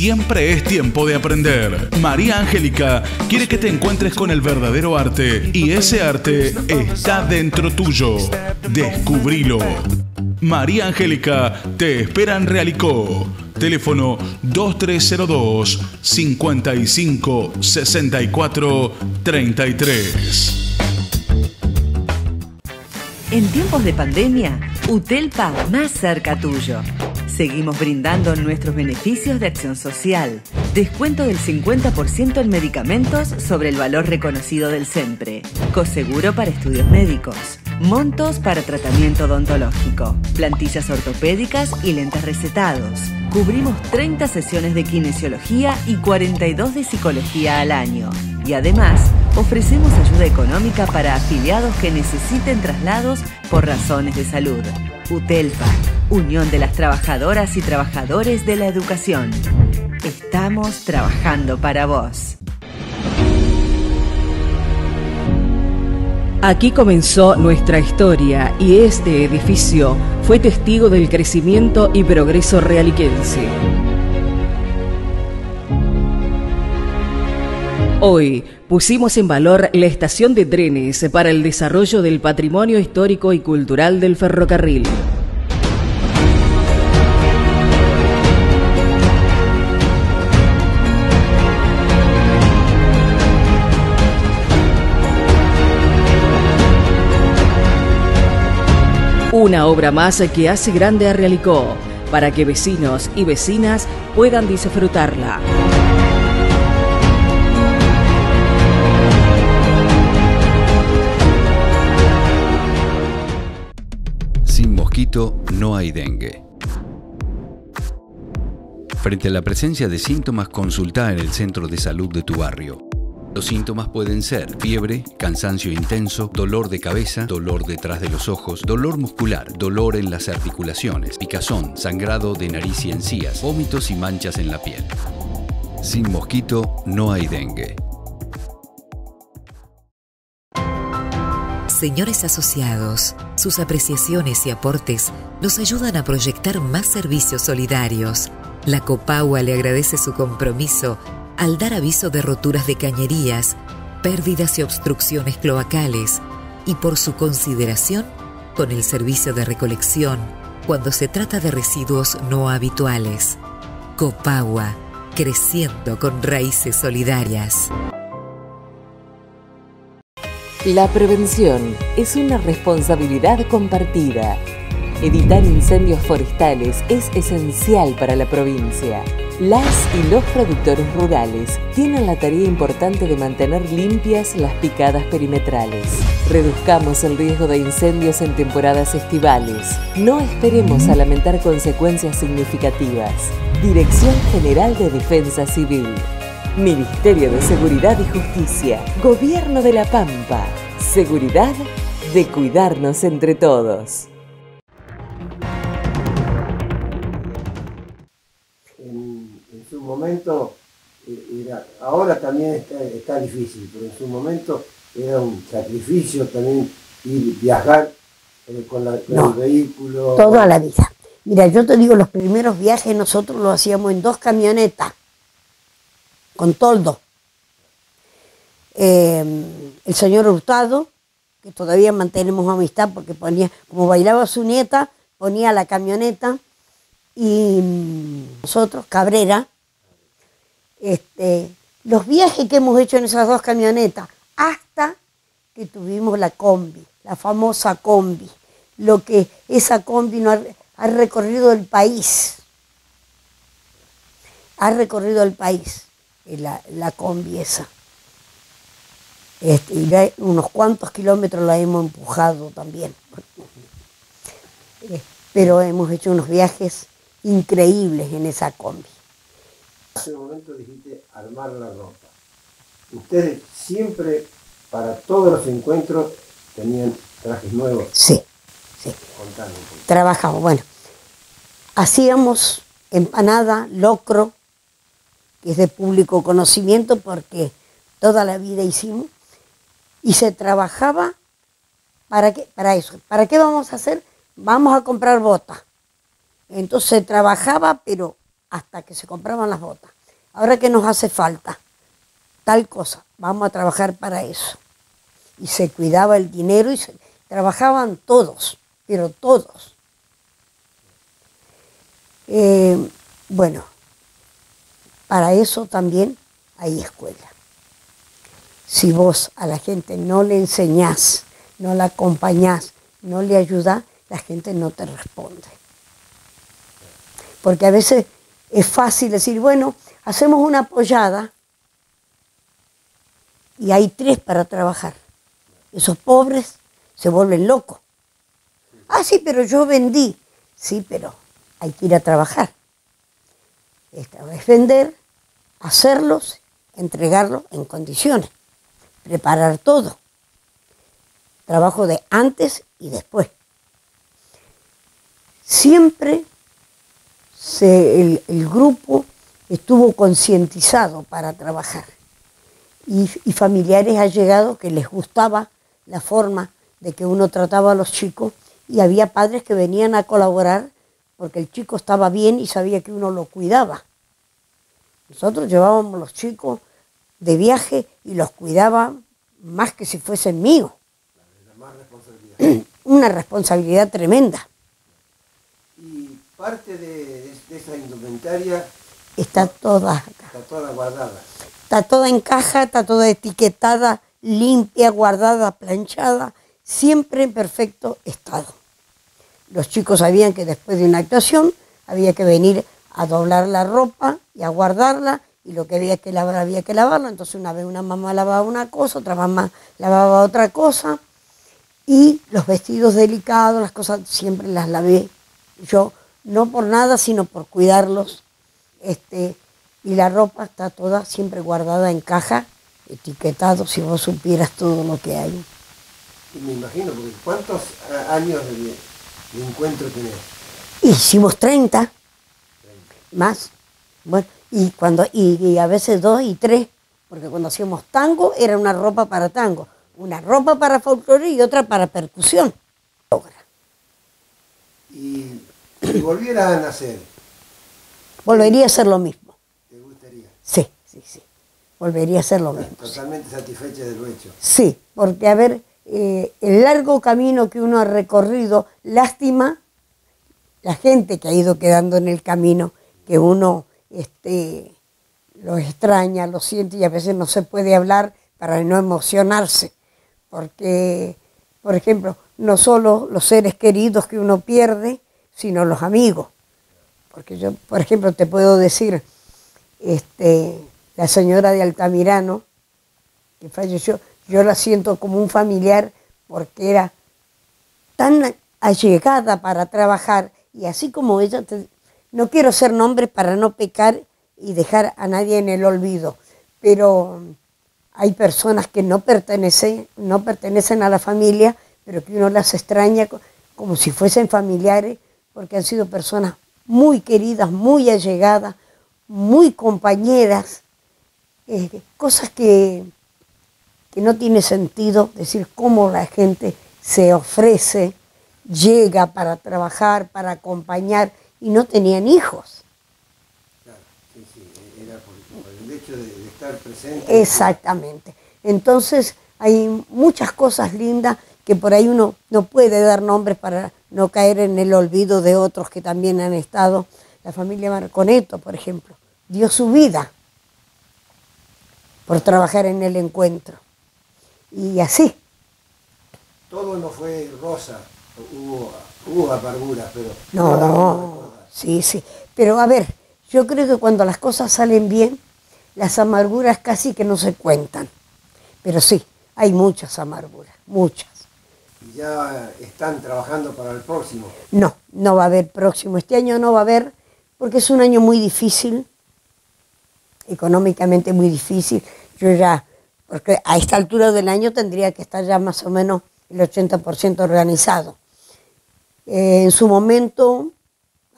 Siempre es tiempo de aprender. María Angélica quiere que te encuentres con el verdadero arte y ese arte está dentro tuyo. Descubrilo. María Angélica te espera en Realicó. Teléfono 2302 55 64 33. En tiempos de pandemia, Utelpa más cerca tuyo. Seguimos brindando nuestros beneficios de acción social. Descuento del 50% en medicamentos sobre el valor reconocido del SEMPRE. Coseguro para estudios médicos. Montos para tratamiento odontológico. Plantillas ortopédicas y lentes recetados Cubrimos 30 sesiones de kinesiología y 42 de psicología al año. Y además, ofrecemos ayuda económica para afiliados que necesiten traslados por razones de salud. UTELPA, Unión de las Trabajadoras y Trabajadores de la Educación. Estamos trabajando para vos. Aquí comenzó nuestra historia y este edificio fue testigo del crecimiento y progreso realiquense. Hoy pusimos en valor la estación de trenes para el desarrollo del patrimonio histórico y cultural del ferrocarril. Una obra más que hace grande a Realicó, para que vecinos y vecinas puedan disfrutarla. No hay dengue. Frente a la presencia de síntomas, consulta en el centro de salud de tu barrio. Los síntomas pueden ser fiebre, cansancio intenso, dolor de cabeza, dolor detrás de los ojos, dolor muscular, dolor en las articulaciones, picazón, sangrado de nariz y encías, vómitos y manchas en la piel. Sin mosquito no hay dengue. Señores asociados, sus apreciaciones y aportes nos ayudan a proyectar más servicios solidarios. La Copagua le agradece su compromiso al dar aviso de roturas de cañerías, pérdidas y obstrucciones cloacales y por su consideración con el servicio de recolección cuando se trata de residuos no habituales. Copagua, creciendo con raíces solidarias. La prevención es una responsabilidad compartida. Evitar incendios forestales es esencial para la provincia. Las y los productores rurales tienen la tarea importante de mantener limpias las picadas perimetrales. Reduzcamos el riesgo de incendios en temporadas estivales. No esperemos a lamentar consecuencias significativas. Dirección General de Defensa Civil. Ministerio de Seguridad y Justicia. Gobierno de la Pampa. Seguridad de cuidarnos entre todos. momento eh, era, ahora también está, difícil, pero en su momento era un sacrificio también ir viajar eh, con, el vehículo. Toda la vida. Mira, yo te digo, los primeros viajes nosotros los hacíamos en dos camionetas, con toldo. Eh, el señor Hurtado, que todavía mantenemos amistad porque ponía, como bailaba su nieta, ponía la camioneta y mm, nosotros, Cabrera, este, los viajes que hemos hecho en esas dos camionetas, hasta que tuvimos la combi, la famosa combi, lo que esa combi no ha, recorrido el país, ha recorrido el país, la, combi esa. Este, y unos cuantos kilómetros la hemos empujado también. Eh, pero hemos hecho unos viajes increíbles en esa combi. Hace un momento dijiste armar la ropa. Ustedes siempre, para todos los encuentros, tenían trajes nuevos. Sí, sí. Trabajamos, bueno. Hacíamos empanada, locro, que es de público conocimiento porque toda la vida hicimos, y se trabajaba para, para eso. ¿Para qué vamos a hacer? Vamos a comprar botas. Entonces se trabajaba, pero hasta que se compraban las botas. Ahora que nos hace falta tal cosa, vamos a trabajar para eso. Y se cuidaba el dinero y se, trabajaban todos, pero todos. Eh, bueno, para eso también hay escuela. Si vos a la gente no le enseñás, no la acompañás, no le ayudás, la gente no te responde. Porque a veces es fácil decir, bueno, hacemos una apoyada y hay tres para trabajar. Esos pobres se vuelven locos. Ah, sí, pero yo vendí. Sí, pero hay que ir a trabajar. Esta es vender, hacerlos, entregarlos en condiciones, preparar todo. Trabajo de antes y después. Siempre el, grupo estuvo concientizado para trabajar y, familiares ha llegado que les gustaba la forma de que uno trataba a los chicos y había padres que venían a colaborar porque el chico estaba bien y sabía que uno lo cuidaba. Nosotros llevábamos los chicos de viaje y los cuidaba más que si fuesen míos. Una responsabilidad tremenda. Y parte de, de esa indumentaria Está toda está toda guardada. Está toda en caja, está toda etiquetada, limpia, guardada, planchada, siempre en perfecto estado. Los chicos sabían que después de una actuación había que venir a doblar la ropa y a guardarla y lo que había que lavar había que lavarlo. Entonces una vez una mamá lavaba una cosa, otra mamá lavaba otra cosa y los vestidos delicados, las cosas siempre las lavé yo, no por nada, sino por cuidarlos. Este, y la ropa está toda siempre guardada en caja, etiquetado, si vos supieras todo lo que hay. Y me imagino, porque ¿cuántos ah, años de, de encuentro tenés? Hicimos 30, más. Bueno, y, cuando, y, y a veces dos y tres, porque cuando hacíamos tango era una ropa para tango, una ropa para folclore y otra para percusión. Y si volviera a nacer, Volvería a ser lo mismo. ¿te gustaría? Sí, sí, sí. Volvería a ser lo mismo. Totalmente satisfecha de lo hecho. Sí, porque a ver, eh, el largo camino que uno ha recorrido, lástima la gente que ha ido quedando en el camino, que uno este, lo extraña, lo siente y a veces no se puede hablar para no emocionarse, porque, por ejemplo, no solo los seres queridos que uno pierde, sino los amigos. Porque yo, por ejemplo, te puedo decir, este, la señora de Altamirano, que falleció, yo la siento como un familiar porque era tan allegada para trabajar y así como ella, te- no quiero ser nombre para no pecar y dejar a nadie en el olvido, pero hay personas que no pertenecen, no pertenecen a la familia, pero que uno las extraña co- como si fuesen familiares, porque han sido personas muy queridas, muy allegadas, muy compañeras, eh, cosas que, que no tiene sentido decir cómo la gente se ofrece, llega para trabajar, para acompañar, y no tenían hijos. Sí, sí, era por, por el hecho de, de estar presente. Exactamente. Entonces hay muchas cosas lindas que por ahí uno no puede dar nombres para no caer en el olvido de otros que también han estado. La familia Marconeto, por ejemplo, dio su vida por trabajar en el encuentro. Y así, Todo no fue rosa, hubo, hubo amarguras, pero a no, recordar. Sí, sí. Pero a ver, yo creo que cuando las cosas salen bien, las amarguras casi que no se cuentan. Pero sí, hay muchas amarguras, muchas. Y ya están trabajando para el próximo. No, no va a haber próximo. Este año no va a haber, porque es un año muy difícil, económicamente muy difícil. Yo ya, porque a esta altura del año tendría que estar ya más o menos el 80% organizado. Eh, en su momento,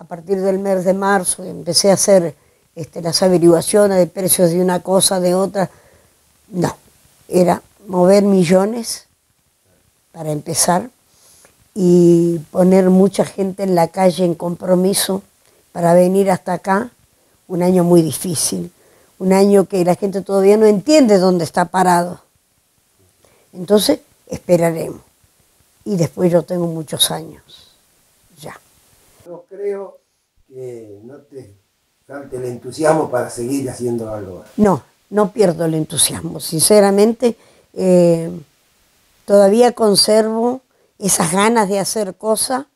a partir del mes de marzo, empecé a hacer este, las averiguaciones de precios de una cosa, de otra. No, era mover millones para empezar y poner mucha gente en la calle en compromiso para venir hasta acá, un año muy difícil, un año que la gente todavía no entiende dónde está parado. Entonces, esperaremos. Y después yo tengo muchos años. No creo que no te falte el entusiasmo para seguir haciendo algo. No, no pierdo el entusiasmo. Sinceramente, eh, todavía conservo esas ganas de hacer cosas,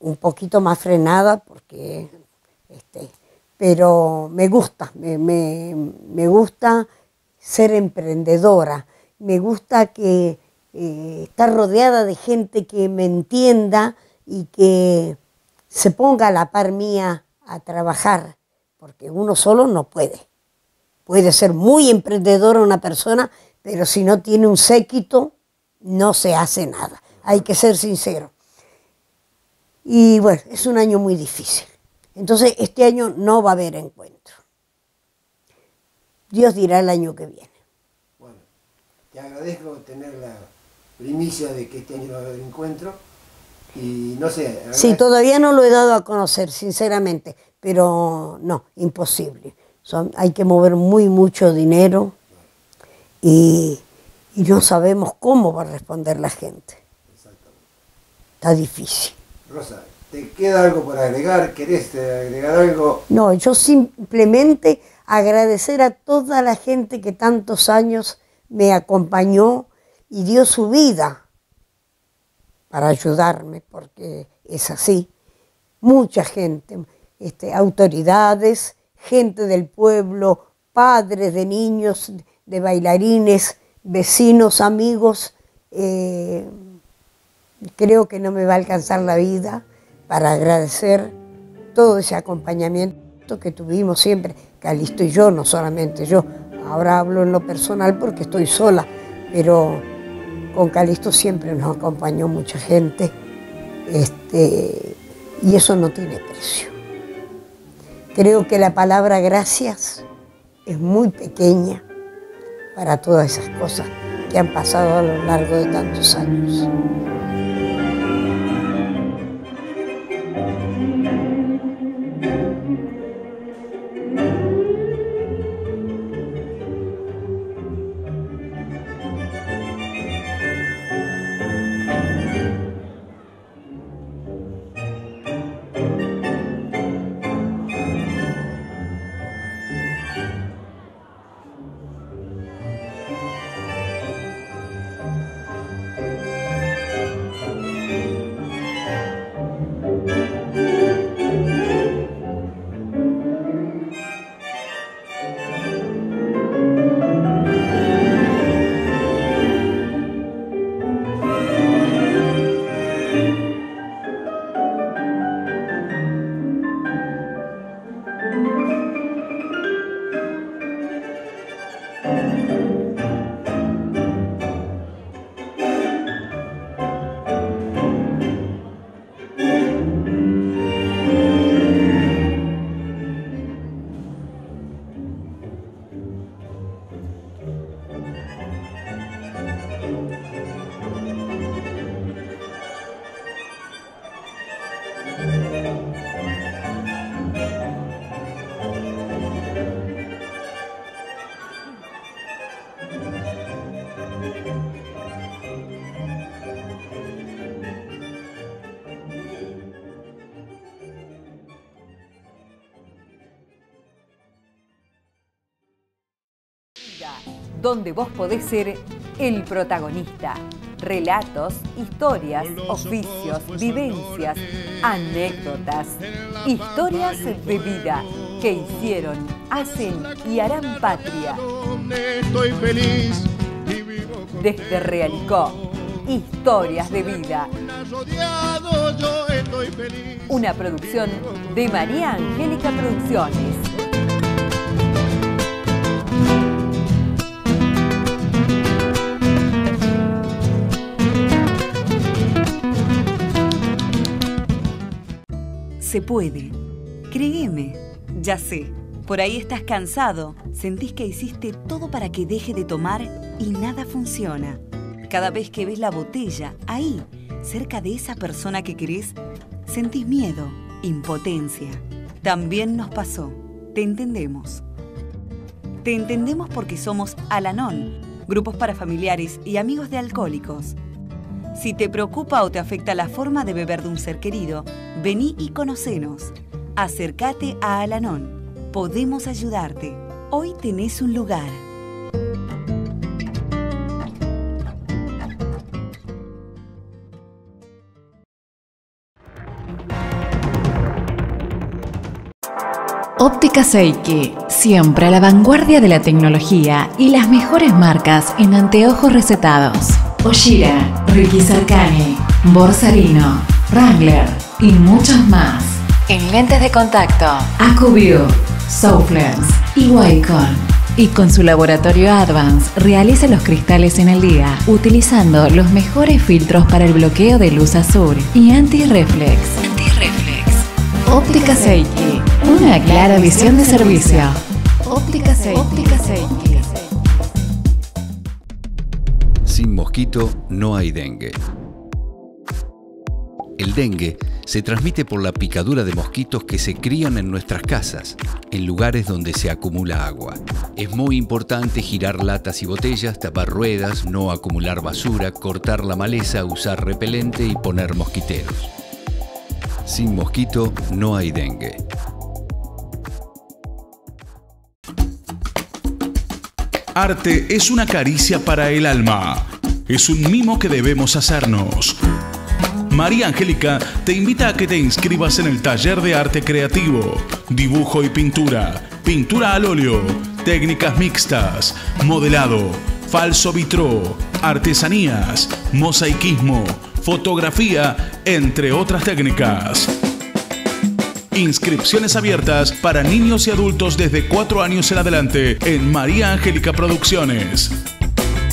un poquito más frenada, porque, este, pero me gusta, me, me- me gusta ser emprendedora, me gusta que eh, estar rodeada de gente que me entienda y que se ponga a la par mía a trabajar, porque uno solo no puede. Puede ser muy emprendedora una persona, pero si no tiene un séquito, no se hace nada. Hay que ser sincero. Y bueno, es un año muy difícil. Entonces, este año no va a haber encuentro. Dios dirá el año que viene. Bueno, te agradezco tener la primicia de que este año va a haber encuentro. Y no sé, Sí, todavía no lo he dado a conocer, sinceramente, pero no, imposible. Son, hay que mover muy mucho dinero y, y no sabemos cómo va a responder la gente. Está difícil. Rosa, ¿te queda algo por agregar? ¿Querés agregar algo? No, yo simplemente agradecer a toda la gente que tantos años me acompañó y dio su vida para ayudarme, porque es así. Mucha gente, este, autoridades, gente del pueblo, padres de niños, de bailarines, vecinos, amigos. Eh, creo que no me va a alcanzar la vida para agradecer todo ese acompañamiento que tuvimos siempre, Calisto y yo, no solamente yo. Ahora hablo en lo personal porque estoy sola, pero con Calisto siempre nos acompañó mucha gente este, y eso no tiene precio. Creo que la palabra gracias es muy pequeña para todas esas cosas que han pasado a lo largo de tantos años. Donde vos podés ser el protagonista. Relatos, historias, oficios, vivencias, anécdotas, historias de vida que hicieron, hacen y harán patria. Desde Realicó, historias de vida. Una producción de María Angélica Producciones. Se puede. Créeme. Ya sé. Por ahí estás cansado. Sentís que hiciste todo para que deje de tomar y nada funciona. Cada vez que ves la botella ahí, cerca de esa persona que querés, sentís miedo, impotencia. También nos pasó. Te entendemos. Te entendemos porque somos Alanón, grupos para familiares y amigos de alcohólicos. Si te preocupa o te afecta la forma de beber de un ser querido, vení y conocenos. Acércate a Alanón. Podemos ayudarte. Hoy tenés un lugar. Óptica Seiki, siempre a la vanguardia de la tecnología y las mejores marcas en anteojos recetados. Oshira, Ricky Sarkani, Borsalino, Wrangler y muchos más. En lentes de contacto, Acuview, Souflex y Wycon. Y con su laboratorio Advance realiza los cristales en el día utilizando los mejores filtros para el bloqueo de luz azul y anti-reflex. Óptica Seiki, una clara visión de servicio. Óptica Seiki. Óptica Seiki. Mosquito no hay dengue. El dengue se transmite por la picadura de mosquitos que se crían en nuestras casas, en lugares donde se acumula agua. Es muy importante girar latas y botellas, tapar ruedas, no acumular basura, cortar la maleza, usar repelente y poner mosquiteros. Sin mosquito no hay dengue. Arte es una caricia para el alma. Es un mimo que debemos hacernos. María Angélica te invita a que te inscribas en el taller de arte creativo, dibujo y pintura, pintura al óleo, técnicas mixtas, modelado, falso vitró, artesanías, mosaicismo, fotografía, entre otras técnicas. Inscripciones abiertas para niños y adultos desde 4 años en adelante en María Angélica Producciones.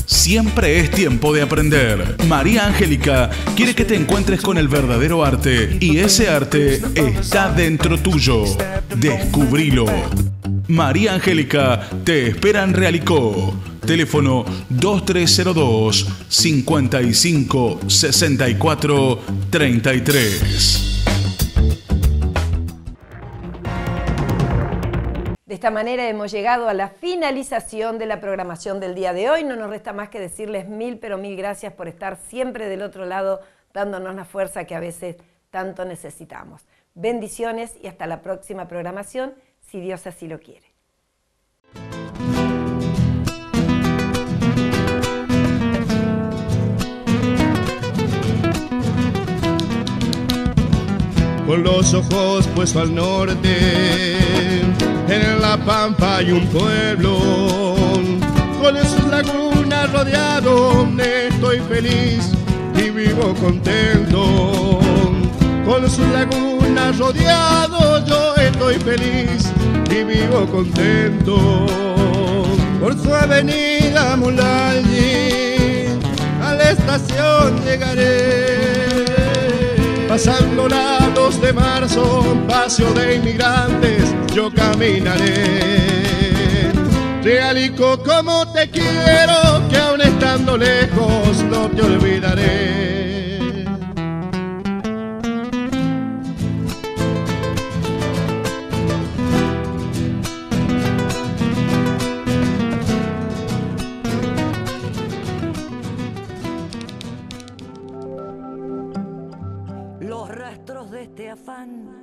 Siempre es tiempo de aprender. María Angélica quiere que te encuentres con el verdadero arte y ese arte está dentro tuyo. Descubrilo. María Angélica te espera en Realicó. Teléfono 2302 55 64 33. Esta manera hemos llegado a la finalización de la programación del día de hoy. No nos resta más que decirles mil, pero mil gracias por estar siempre del otro lado, dándonos la fuerza que a veces tanto necesitamos. Bendiciones y hasta la próxima programación, si Dios así lo quiere. Con los ojos puestos al norte en la pampa hay un pueblo, con sus lagunas rodeado, estoy feliz y vivo contento. Con sus lagunas rodeado, yo estoy feliz y vivo contento. Por su avenida Mulalli, a la estación llegaré 2 de marzo, paseo de inmigrantes, yo caminaré. Realico como te quiero, que aún estando lejos no te olvidaré. De este afán